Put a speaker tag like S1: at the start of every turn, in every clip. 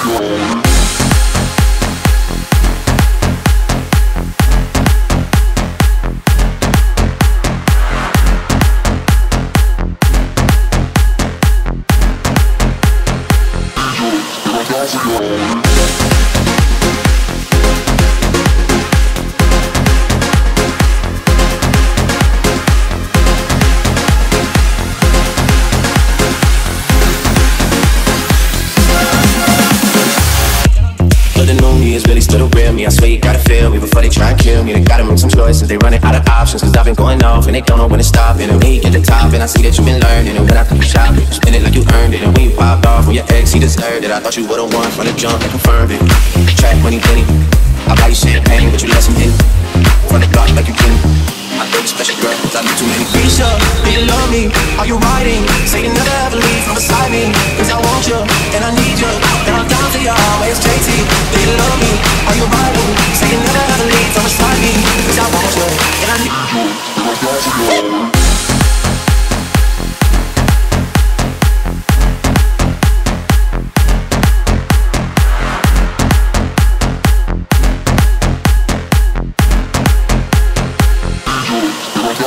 S1: But gotta feel me before they try and kill me. They gotta make some choices. They running out of options. Cause I've been going off and they don't know when to stop. And you get the top, and I see that you've been learning. And when I think you shop, you spend it like you earned it. And when you popped off from your ex, he deserved it. I thought you would've won from the jump and confirmed it. Track money, penny. I buy you champagne, but you let some in. From the block like you can. I think special girl, cause I do too many
S2: Be sure, you love me? Are you riding? Say you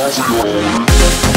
S2: off and on.